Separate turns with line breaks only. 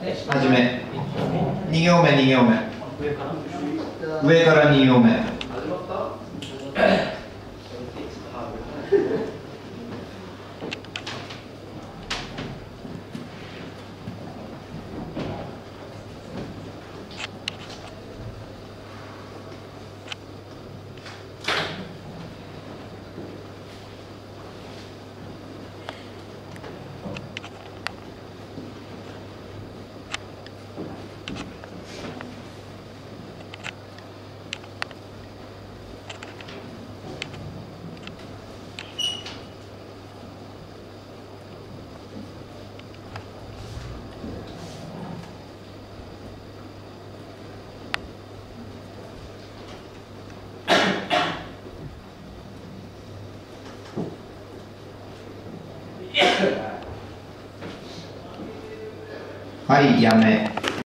はじめ。2行目2行目。上から2行目。はいやめ。